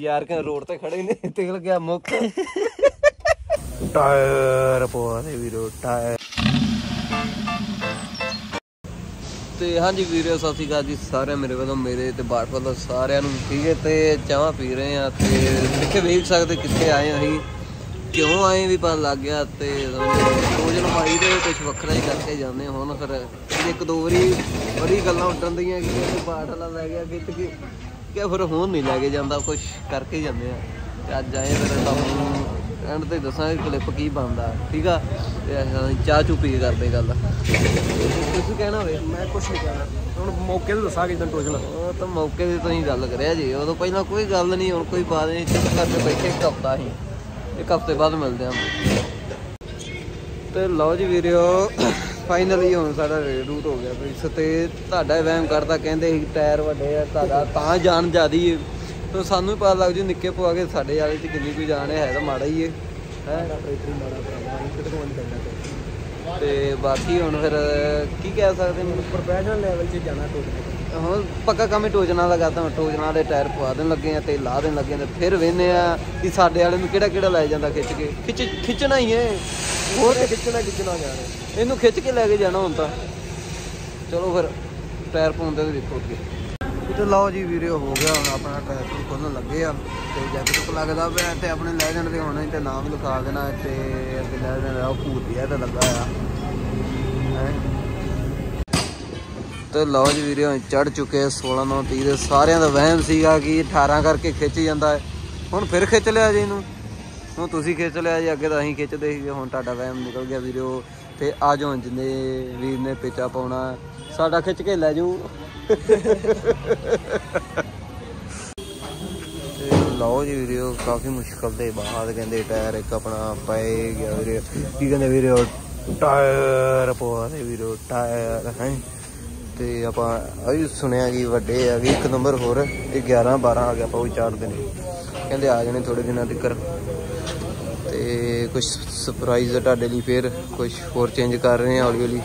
ਯਾਰ ਕਿ ਰੋਡ ਤੇ ਖੜੇ ਨੇ ਤੇਲ ਗਿਆ ਮੁੱਕ ਟਾਇਰ ਪਵਾ ਦੇ ਵੀਰੋ ਟਾਇਰ ਤੇ ਹਾਂਜੀ ਵੀਰੋ ਸਤਿ ਸ਼੍ਰੀ ਅਕਾਲ ਜੀ ਸਾਰਿਆਂ ਮੇਰੇ ਵੱਲੋਂ ਮੇਰੇ ਤੇ ਬਾਟ ਵੱਲੋਂ ਸਾਰਿਆਂ ਨੂੰ ਠੀਕ ਹੈ ਤੇ ਚਾਹਾਂ ਪੀ ਰਹੇ ਆ ਤੇ ਕਿੱਥੇ ਵੇਖ ਸਕਦੇ ਕਿੱਥੇ ਆਏ ਅਸੀਂ ਕਿਉਂ ਆਏ ਵੀ ਪਤਾ ਲੱਗ ਗਿਆ ਤੇ ਸੋਚ ਲਵਾਈ ਦੇ ਕੁਝ ਵੱਖਰਾ ਹੀ ਕਰਕੇ ਜਾਂਦੇ। ਹੁਣ ਫਿਰ ਇੱਕ ਦੋ ਵਾਰੀ ਬੜੀ ਗੱਲਾਂ ਉੱਡਣ ਦੀਆਂ ਕਿ ਬਾਟ ਵਾਲਾ ਲੈ ਗਿਆ ਕਿਤੇ ਕਿ ਕਿ ਫਿਰ ਹੁਣ ਨਹੀਂ ਲੈ ਕੇ ਜਾਂਦਾ ਕੁਝ ਕਰਕੇ ਹੀ ਜਾਂਦੇ ਆ। ਤੇ ਅੱਜ ਆਏ ਫਿਰ ਤੁਹਾਨੂੰ ਐਂਡ ਤੇ ਦੱਸਾਂਗੇ ਕਲਿੱਪ ਕੀ ਬਣਦਾ ਠੀਕ ਆ? ਤੇ ਅਸੀਂ ਚਾਹ ਚੁ ਪੀ ਕੇ ਕਰਦੇ ਗੱਲ। ਤੁਸੀਂ ਕਹਿਣਾ ਹੋਵੇ ਮੈਂ ਕੁਛ ਨਹੀਂ ਕਹਿਣਾ। ਹੁਣ ਮੌਕੇ ਤੇ ਦੱਸਾਂਗੇ ਜਦੋਂ ਟੋਚਣਾ। ਉਹ ਤਾਂ ਮੌਕੇ ਤੇ ਤੁਸੀਂ ਗੱਲ ਕਰਿਆ ਜੀ। ਉਦੋਂ ਪਹਿਲਾਂ ਕੋਈ ਗੱਲ ਨਹੀਂ ਹੁਣ ਕੋਈ ਬਾਤ ਨਹੀਂ। ਚੁੱਪ ਕਰਕੇ ਬੈਠੇ ਇੱਕ ਹਫਤਾ ਸੀ ਇੱਕ ਹਫ਼ਤੇ ਬਾਅਦ ਮਿਲਦੇ ਆਂ ਤੇ ਲਓ ਜੀ ਵੀਰਿਓ ਫਾਈਨਲੀ ਹੁਣ ਸਾਡਾ ਰੂਟ ਹੋ ਗਿਆ ਵੀ ਤੇ ਤੁਹਾਡਾ ਹੀ ਵਹਿਮ ਕਰਦਾ ਕਹਿੰਦੇ ਸੀ ਟਾਇਰ ਵੱਡੇ ਆ ਤੁਹਾਡਾ ਤਾਂ ਜਾਨ ਜ਼ਿਆਦੀ ਹੈ ਤੇ ਸਾਨੂੰ ਵੀ ਪਤਾ ਲੱਗ ਜੂ ਨਿੱਕੇ ਪਵਾ ਕੇ ਸਾਡੇ ਵਾਲੇ ਚ ਕਿੰਨੀ ਕੋਈ ਜਾਣ ਹੈ ਹੈ ਤਾਂ ਮਾੜਾ ਹੀ ਹੈ? ਹੈ ਤੇ ਬਾਕੀ ਹੁਣ ਫਿਰ ਕੀ ਕਹਿ ਸਕਦੇ ਨੇ? ਪ੍ਰੋਫੈਸ਼ਨਲ ਲੈਵਲ 'ਚ ਜਾਣਾ ਟੋਚਣਾ ਹੁਣ ਪੱਕਾ ਕੰਮ ਹੀ ਟੋਜਣਾ ਲਗਾਤਾ ਟੋਜਣਾ ਦੇ ਟਾਇਰ ਪਵਾ ਦੇਣ ਲੱਗੇ ਆ ਤੇ ਲਾ ਦੇਣ ਲੱਗੇ ਆ ਤੇ ਫਿਰ ਵੇਨੇ ਆ ਕਿ ਸਾਡੇ ਵਾਲੇ ਨੂੰ ਕਿਹੜਾ ਕਿਹੜਾ ਲੈ ਜਾਂਦਾ ਖਿੱਚ ਕੇ। ਖਿੱਚ ਖਿੱਚਣਾ ਹੀ ਏ। ਹੋਰ ਤੇ ਖਿੱਚਣਾ ਖਿੱਚਣਾ ਯਾਰ ਇਹਨੂੰ ਖਿੱਚ ਕੇ ਲੈ ਕੇ ਜਾਣਾ ਹੁਣ ਤਾਂ। ਚਲੋ ਫਿਰ ਟਾਇਰ ਪਾਉਂਦੇ ਤੇ ਦੇਖੋ ਅੱਗੇ। ਤੇ ਲਓ ਜੀ ਵੀਡੀਓ ਹੋ ਗਿਆ ਹੁਣ ਆਪਣਾ ਟਾਇਰ ਨੂੰ ਖੋਲਣ ਲੱਗੇ ਆ। ਤੇ ਜਦ ਤੱਕ ਲੱਗਦਾ ਪਿਆ ਤੇ ਆਪਣੇ ਲੈ ਜਾਣ ਦੇ ਹੋਣੇ ਤੇ ਨਾਮ ਲਿਖਾ ਦੇਣਾ ਤੇ ਅੱਗੇ ਲੈ ਜਾਣਾ ਉਹ ਭੂਤੀਆ ਤੇ ਲੱਗਾ ਆ। ਤੇ ਲਓ ਜੀ ਵੀਡੀਓ ਚੜ ਚੁੱਕੇ 16 9 30 ਦੇ। ਸਾਰਿਆਂ ਦਾ ਵਹਿਮ ਸੀਗਾ ਕਿ 18 ਕਰਕੇ ਖਿੱਚ ਜਾਂਦਾ ਹੁਣ ਫਿਰ ਖਿੱਚ ਲਿਆ ਜੀ ਇਹਨੂੰ। ਹੁਣ ਤੁਸੀਂ ਖਿੱਚ ਲਿਆ ਜੀ, ਅੱਗੇ ਤਾਂ ਅਸੀਂ ਖਿੱਚਦੇ ਸੀਗੇ, ਹੁਣ ਤੁਹਾਡਾ ਵਹਿਮ ਨਿਕਲ ਗਿਆ ਵੀਡੀਓ ਤੇ ਆ ਜਾਓ ਜਿੰਨੇ ਵੀਰ ਨੇ ਪੇਚਾ ਪਾਉਣਾ, ਸਾਡਾ ਖਿੱਚ ਕੇ ਲੈ ਜਾਊ ਲਓ ਜੀ ਵੀਰੋ, ਕਾਫੀ ਮੁਸ਼ਕਲ ਦੇ ਬਾਅਦ ਕਹਿੰਦੇ ਟਾਇਰ ਇੱਕ ਆਪਣਾ ਪਏ ਗਿਆ ਵੀਡੀਓ ਕੀ ਕਹਿੰਦੇ ਵੀਰੋ, ਟਾਇਰ ਪਵਾ ਵੀਰੋ, ਟਾਇਰ, ਹੈ। ਤੇ ਆਪਾਂ ਅਈ ਸੁਣਿਆ ਜੀ ਵੱਡੇ ਆ ਗਏ ਇੱਕ ਨੰਬਰ ਹੋਰ, ਇਹ 11 12 ਆ ਗਿਆ ਪਾਉ ਚਾਰ ਦਿਨ। ਕਹਿੰਦੇ ਆ ਜਾਣੇ ਥੋੜੇ ਦਿਨਾਂ ਤੱਕ ਤੇ ਕੁਝ ਸਰਪ੍ਰਾਈਜ਼ ਤੁਹਾਡੇ ਲਈ ਫਿਰ ਕੁਝ ਹੋਰ ਚੇਂਜ ਕਰ ਰਹੇ ਆ ਹੌਲੀ ਹੌਲੀ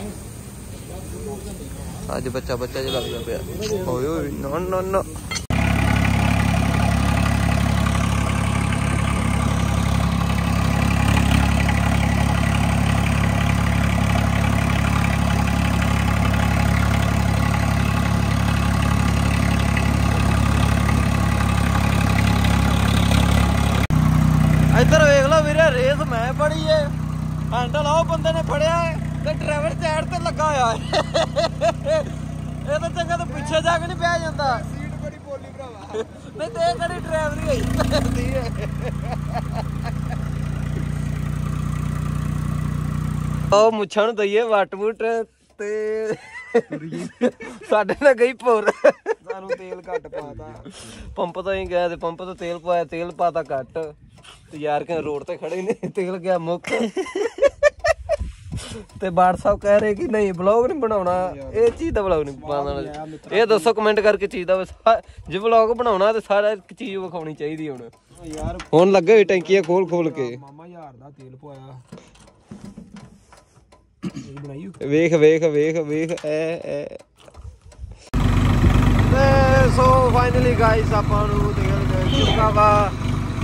ਅੱਜ ਬੱਚਾ ਬੱਚਾ ਜਿਹਾ ਲੱਗਦਾ ਪਿਆ। ਓਏ ਓਏ ਨਾ, ਨੋ ਨੋ ਇੱਧਰ ਵੇਖ ਲਓ ਵੀਰੇ ਰੇਸ ਮੈਂ ਫੜੀ ਏ। ਹੈਂਡਲ ਆਹ ਬੰਦੇ ਨੇ ਫੜਿਆ ਤੇ ਡਰਾਈਵਰ ਸਾਈਡ ਤੇ ਲੱਗਾ ਹੋਇਆ ਏ। ਇਹ ਤਾਂ ਚੰਗਾ ਤਾਂ ਪਿੱਛੇ ਜਾ ਕੇ ਨਹੀਂ ਪਿਆ ਜਾਂਦਾ। ਸੀਟ ਬੜੀ ਬੋਲੀ ਭਰਾਵਾ। ਨਹੀਂ ਤੇ ਕਿਹੜੀ ਡਰਾਈਵਰੀ ਹੋਈ? ਕਰਦੀ ਏ ਉਹ ਮੁੱਛਾਂ ਨੂੰ ਦਈਏ ਵੱਟ ਵੁੱਟ ਤੇ ਸਾਡੇ ਨਾਲ ਗਈ ਪੌਰ ਸਾਨੂੰ ਤੇਲ ਘੱਟ ਪਾਤਾ। ਪੰਪ ਤੋਂ ਹੀ ਗਿਆ ਤੇ ਪੰਪ ਤੋਂ ਤੇਲ ਪਵਾਇਆ ਤੇਲ ਪਾਤਾ ਘੱਟ। ਤੇ ਯਾਰ ਕਿ ਰੋਡ ਤੇ ਖੜੇ ਨੇ ਤੇਲ ਗਿਆ ਮੁੱਕ ਤੇ ਬਾੜ ਸਾਹਿਬ ਕਹਿ ਰਹੇ ਕਿ ਨਹੀਂ ਬਲੌਗ ਨਹੀਂ ਬਣਾਉਣਾ। ਇਹ ਚੀਜ਼ ਦਾ ਬਲੌਗ ਨਹੀਂ ਬਣਾਉਣਾ। ਇਹ ਦੱਸੋ ਕਮੈਂਟ ਕਰਕੇ ਚੀਜ਼ ਦਾ ਜੇ ਬਲੌਗ ਬਣਾਉਣਾ ਤੇ ਸਾਰਾ ਇੱਕ ਚੀਜ਼ ਵਿਖਾਉਣੀ ਚਾਹੀਦੀ ਹੁਣ। ਯਾਰ ਹੁਣ ਲੱਗੇ ਟੈਂਕੀਆਂ ਖੋਲ ਖੋਲ ਕੇ। ਮਾਮਾ ਯਾਰ ਦਾ ਤੇਲ ਪਵਾਇਆ। ਇਹ ਬਣਾਈ ਵੇਖ ਵੇਖ ਵੇਖ ਵੇਖ ਐ ਐ। ਤੇ ਸੋ ਫਾਈਨਲੀ ਗਾਇਸ ਆਪਾਂ ਨੂੰ ਤੇਲ ਮਿਲ ਚੁੱਕਾ ਵਾ।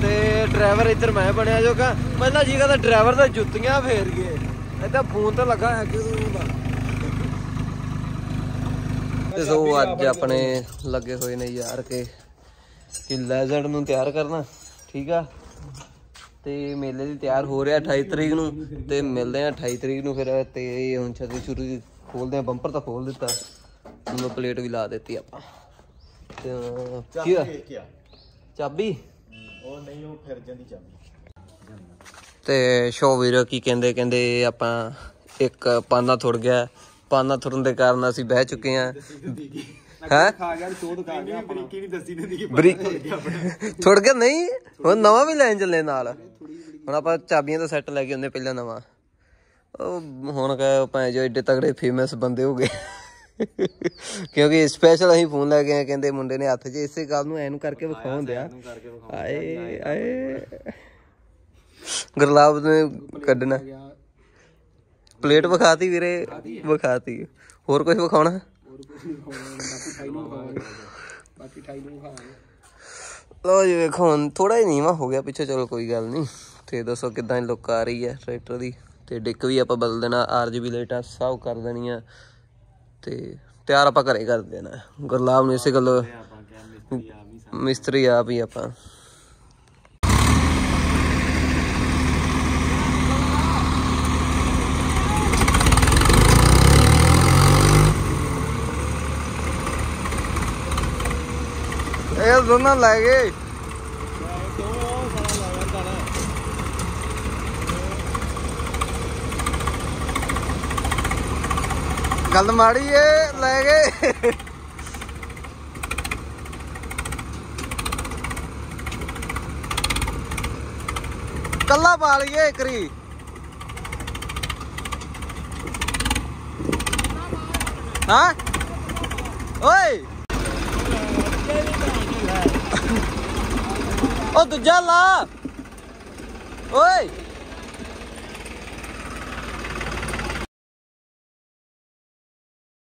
ਤੇ ਡਰਾਈਵਰ ਇੱਧਰ ਮੈਂ ਬਣਿਆ ਜੋ ਕਿ ਪਹਿਲਾਂ ਜੀ ਕਹਿੰਦਾ ਡਰਾਈਵਰ ਦਾ ਜੁੱਤੀਆਂ ਫੇਰ ਗਏ। ਇਹਦਾ ਫੋਨ ਤਾਂ ਲੱਗਾ ਹੈ ਦਾ ਤੇ ਸੋ ਅੱਜ ਆਪਣੇ ਲੱਗੇ ਹੋਏ ਨੇ ਯਾਰ ਕੇ ਕਿ ਲੈਜ਼ਰਡ ਨੂੰ ਤਿਆਰ ਕਰਨਾ ਠੀਕ ਆ? ਤੇ ਮੇਲੇ ਦੀ ਤਿਆਰ ਹੋ ਰਿਹਾ 28 ਤਰੀਕ ਨੂੰ ਤੇ ਮਿਲਦੇ ਆ 28 ਤਰੀਕ ਨੂੰ ਫਿਰ ਤੇ ਹੁਣ ਛਤਰੀ ਸ਼ੁਰੂ ਖੋਲਦੇ ਆ ਬੰਪਰ ਤਾਂ ਖੋਲ ਦਿੱਤਾ। ਨੂੰ ਪਲੇਟ ਵੀ ਲਾ ਦਿੱਤੀ ਆਪਾਂ। ਤੇ ਕੀ? ਚਾਬੀ? ਉਹ ਨਹੀਂ ਉਹ ਫਿਰ ਜਾਂਦੀ ਚਾਬੀ। ਤੇ ਸ਼ੋ ਵੀਰ ਕੀ ਕਹਿੰਦੇ? ਕਹਿੰਦੇ ਆਪਾਂ ਇੱਕ ਪਾਨਾ ਥੁੜ ਗਿਆ। ਪਾਨਾ ਥੁੜਨ ਦੇ ਕਾਰਨ ਅਸੀਂ ਬਹਿ ਚੁੱਕੇ ਆ ਹੈ? ਖਾ ਗਿਆ ਚੋਦ ਖਾ ਗਿਆ ਆਪਣਾ। ਕੀ ਨਹੀਂ ਦੱਸੀ ਦਿੰਦੀ ਕਿ ਬਰੀ ਥੁੜ ਗਿਆ ਨਹੀਂ ਹੁਣ ਨਵਾਂ ਵੀ ਲੈਣ ਚੱਲੇ ਨਾਲ। ਹੁਣ ਆਪਾਂ ਚਾਬੀਆਂ ਦਾ ਸੈੱਟ ਲੈ ਕੇ ਆਉਂਦੇ ਪਹਿਲਾਂ ਨਵਾਂ। ਉਹ ਹੁਣ ਕਹੇ ਭਾਵੇਂ ਜੋ ਏਡੇ ਤਗੜੇ ਫੇਮਸ ਬੰਦੇ ਹੋ ਗਏ। ਕਿਉਂਕਿ ਸਪੈਸ਼ਲ ਅਸੀਂ ਫੋਨ ਲੈ ਕੇ ਆਏ ਕਹਿੰਦੇ ਮੁੰਡੇ ਨੇ ਹੱਥ 'ਚ ਇਸੇ ਗੱਲ ਨੂੰ ਐਨੂੰ ਕਰਕੇ ਵਿਖਾਉਂਦੇ ਆ ਆਏ ਆਏ। ਗੁਰਲਾਬ ਨੇ ਕੱਢਣਾ। ਪਲੇਟ ਵਿਖਾਤੀ ਵੀਰੇ ਵਿਖਾਤੀ ਹੋਰ ਕੁਝ ਵਿਖਾਉਣਾ? ਬਾਕੀ 28 ਨੂੰ ਖਾਵਾਂਗੇ ਬਾਕੀ 28 ਨੂੰ ਖਾਵਾਂਗੇ ਲੋ ਜੀ ਵੇਖੋ ਹੁਣ ਥੋੜਾ ਹੀ ਨੀਵਾ ਹੋ ਗਿਆ ਪਿੱਛੇ ਚਲੋ ਕੋਈ ਗੱਲ ਨਹੀਂ। ਤੇ ਦੱਸੋ ਕਿਦਾਂ ਲੁੱਕ ਆ ਰਹੀ ਹੈ ਟਰੈਕਟਰ ਦੀ? ਤੇ ਡਿੱਕ ਵੀ ਆਪਾਂ ਬਦਲ ਦੇਣਾ ਆਰਜੀਬੀ ਲਾਈਟਾਂ ਸਭ ਕਰ ਦੇਣੀਆਂ। ਤੇ ਤਿਆਰ ਆਪਾਂ ਘਰੇ ਕਰ ਦੇਣਾ। ਗੁਰਲਾਬ ਨੂੰ ਇਸੇ ਗੱਲ ਮਿਸਤਰੀ ਆ ਵੀ ਮਿਸਤਰੀ ਆਪ ਹੀ ਆਪਾਂ। ਇਹ ਦੋਨਾਂ ਲੈ ਗਏ। ਗੱਲ ਮਾੜੀ ਏ, ਲੈ ਗਏ। ਕੱਲਾ ਪਾ ਲਈਏ ਇੱਕਰੀ ਹਾਂ? ਓਏ! ਉਹ ਦੂਜਾ ਲਾ। ਓਏ!